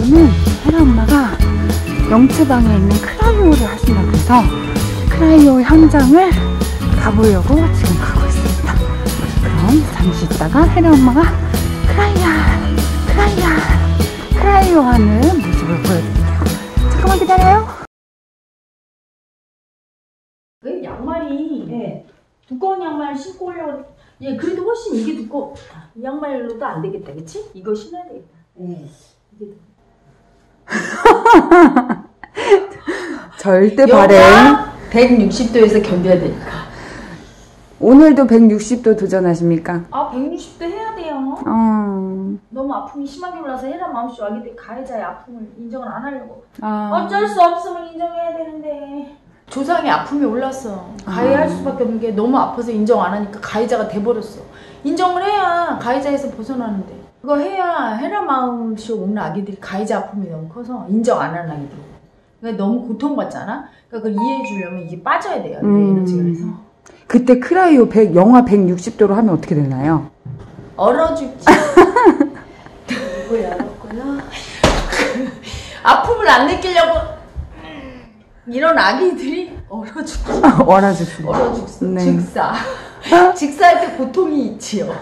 지금은 혜라 엄마가 영채방에 있는 크라이오를 하신다고 해서 크라이오 현장을 가보려고 지금 가고 있습니다. 그럼 잠시 있다가 혜라 엄마가 크라이야, 크라이야, 크라이오 하는 모습을 보여드릴게요. 잠깐만 기다려요. 그 양말이 네. 두꺼운 양말 신고 오려고 예 그래도 훨씬 이게 두꺼 이 양말로도 안 되겠다 그치? 이거 신어야 되겠다 네. 더- 절대 영하 160도에서 견뎌야 되니까. 오늘도 160도 도전하십니까? 아 160도 해야 돼요. 어. 너무 아픔이 심하게 올라서 해란 마음씨 아기들 가해자의 아픔을 인정을 안 하려고. 아. 어쩔 수 없으면 인정해야 되는데. 조상의 아픔이 올랐어 가해할 수밖에 없는 게 너무 아파서 인정 안 하니까 가해자가 돼버렸어. 인정을 해야 가해자에서 벗어나는데 그거 해야 해란 마음씨 오는 아기들이 가해자 아픔이 너무 커서 인정 안 하는 아기들 그러니까 너무 고통받잖아 그러니까 그걸 이해해 주려면 이게 빠져야 돼요 음. 에너지가 그래서 그때 크라이오 100, 영하 160도로 하면 어떻게 되나요? 얼어 죽지 열었구나. 아픔을 안 느끼려고 이런 아기들이 얼어 죽지 얼어 죽습니다. 얼어 죽어 네. 직사 직사할 때 고통이 있지요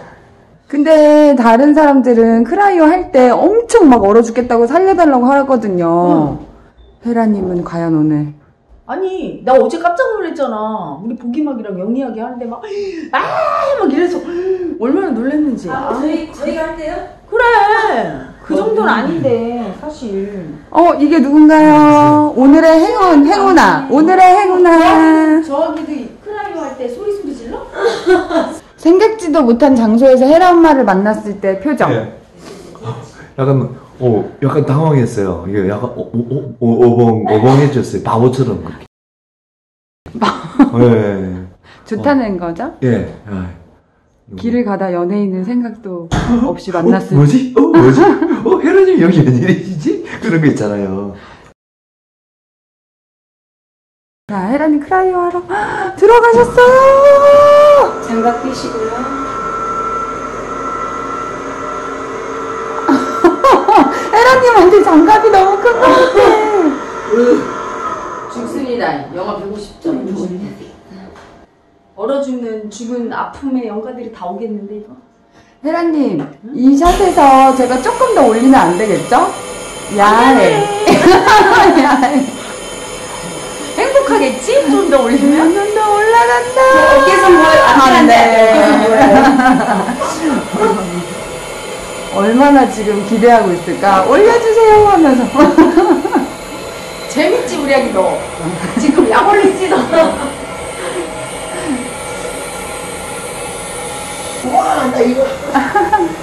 근데 다른 사람들은 크라이오 할 때 엄청 막 얼어 죽겠다고 살려달라고 하거든요. 헤라님은 과연 오늘? 아니 나 어제 깜짝 놀랐잖아. 우리 보기막이랑 영희하게 하는데 막아막 이래서 얼마나 놀랐는지. 아, 아, 저희, 저희가 할 때요? 그래. 그 정도는 아닌데 사실. 어 이게 누군가요? 오늘의 행운 행운아. 오늘의 행운아. 저 아기도 크라이오 할 때 소리 소리 질러? 생각지도 못한 장소에서 헤라 엄마를 만났을 때 표정 예. 약간 어 약간 당황했어요. 이게 약간 어, 어, 어, 어벙 어벙해졌어요. 바보처럼 그렇게. 예. 좋다는 거죠? 예. 아, 길을 가다 연예인은 생각도 없이 어, 만났을 때 뭐지? 어 뭐지? 어 혜련님 여기 웬일이지? 그런 거 있잖아요. 자, 헤라님 크라이오 하러 들어가셨어요. 장갑 끼시고요. 헤라님한테 장갑이 너무 큰 것 같아. 죽습니다 영하 150점 얼어 죽는 죽은 아픔의 영가들이 다 오겠는데 이거 헤라님, 이 샷에서 제가 조금 더 올리면 안 되겠죠? 야해. 야해. 행복하겠지? 좀 더 올리면? 좀 더 올라간다. 어깨선 보여요. 앞에 안안 돼. 돼. 얼마나 지금 기대하고 있을까? 올려주세요 하면서. 재밌지 우리 아기 너 지금 약 올리지 너 와, 나 이거.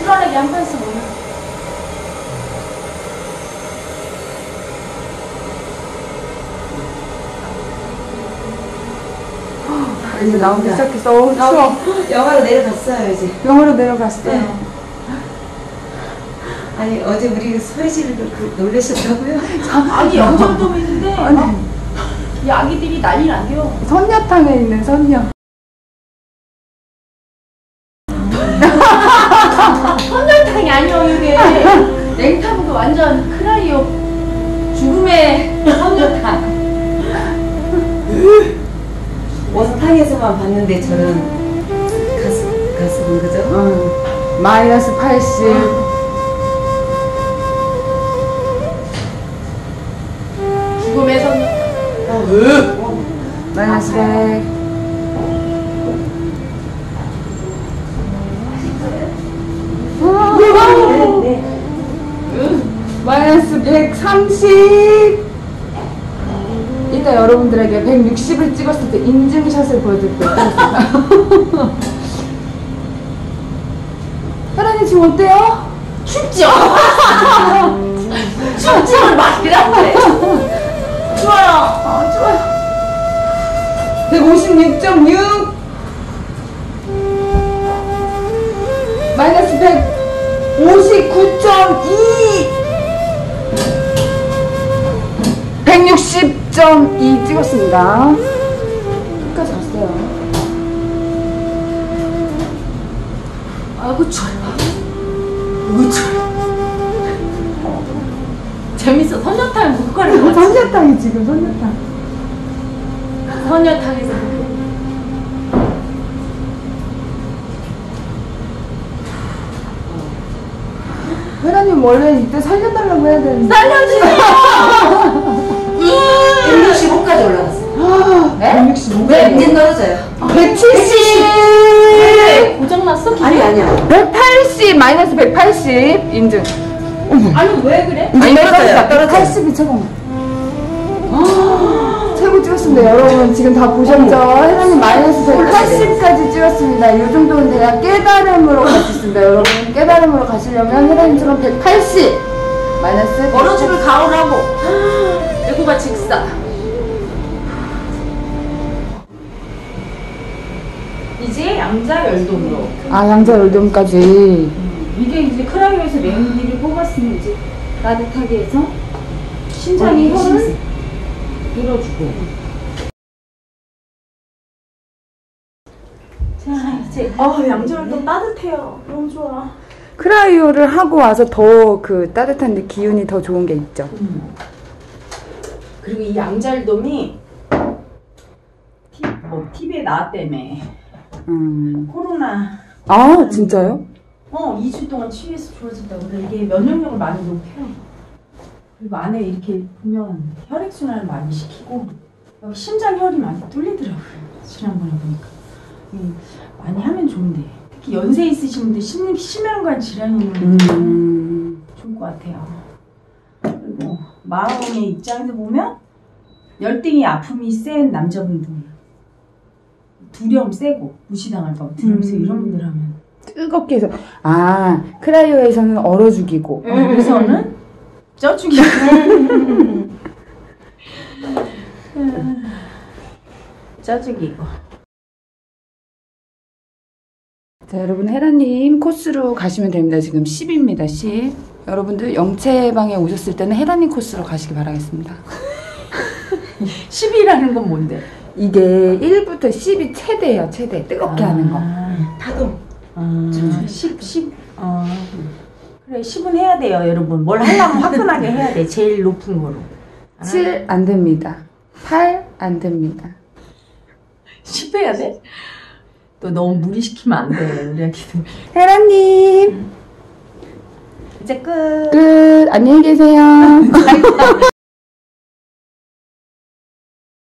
불안하게 한 판씩 오면 이제 나오기 시작했어. 어, 추워. 영화로 내려갔어요, 이제. 영어로 내려갔어요. 네. 아니, 어제 우리 소리 지르고 그 놀라셨다고요? 아니 영절도 있는데 어? 이 아기들이 난리 난겨 선녀탕에 있는 선녀. 선녀탕이 아니야 이게 냉탕도 완전 크라이오 죽음의 선녀탕 원탕에서만 봤는데 저런 가수, 가수분, 그죠? 응. 마이너스 80. 죽음의 선녀탕 마이너스 100. 네, 네. 마이너스 130. 여러분들에게 160을 찍었을 때 인증샷을 보여드릴게요. 혜란이 지금 어때요? 춥죠? 춥지만 말이라고 해 좋아요 아, 좋아요. 156.6. 160.2 찍었습니다. 끝까지 갔어요. 아이고 좋아요 그치. 재밌어. 선녀탕 같아. 선녀탕이 지금 선녀탕. 선녀탕에서. 회장님 원래 이때 살려달라고 해야 되는데. 살려주세요! 165까지 올라갔어요. 네? 165. 네, 이제 떨어져요. 170! 고장났어? 아니, 아니야. 180 마이너스 180 인증. 아니, 왜 그래? 인증 떨어져요, 떨어져요. 80이 최고. 최고 찍었습니다. 여러분 지금 다 보셨죠? 회장님 마이너스 180까지 찍었습니다. 이 정도는 돼야 깨달음으로 갈 수 있습니다. 여러분 깨달음으로 가시려면 회장님처럼 180 마이너스 얼어죽을 가오라고. 애고가 직사. 이제 양자 열동으로. 아 양자 열dom까지 이게 이제 크라이어에서 냉기를 뽑았으면 이제 따뜻하게 해서 심장이 어, 혀를 밀어주고. 자 이제 어 양자 열동 따뜻해요. 너무 좋아. 크라이오를 하고 와서 더 그 따뜻한 기운이 더 좋은 게 있죠. 그리고 이 양자열돔이 티, 뭐 TV에 나왔다며 음. 코로나 아 진짜요? 어 2주 동안 치유해서 좋아졌다고 그래 이게 면역력을 많이 높여요 그리고 안에 이렇게 보면 혈액순환을 많이 시키고 심장혈이 많이 뚫리더라고요 지난번에 보니까 음, 많이 하면 좋은데 특히 연세 있으신 분들 심, 심혈관 질환이 있는 분들 음. 좋을 것 같아요. 그리고 마음의 입장에서 보면 열등이 아픔이 센 남자분들 두려움 세고 무시당할까 봐 두려움 세고 이런 분들 하면 뜨겁게 해서 아 크라이오에서는 얼어 죽이고 여기서는 쪄 죽이 쪄죽이고 자 여러분 헤라님 코스로 가시면 됩니다. 지금 10입니다. 10. 여러분들 영채방에 오셨을 때는 헤라님 코스로 가시기 바라겠습니다. 10이라는 건 뭔데? 이게 1부터 10이 최대예요. 최대 뜨겁게 하는 거. 파동. 아, 10, 10. 어. 그래 10은 해야 돼요 여러분 뭘 하려면 화끈하게 해야 돼 제일 높은 거로 7 안 됩니다. 8 안 됩니다. 10 해야 돼? 또 너무 무리시키면 안 돼, 우리 아기들. 헤라님 이제 끝. 끝 안녕히 계세요.